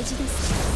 大事です。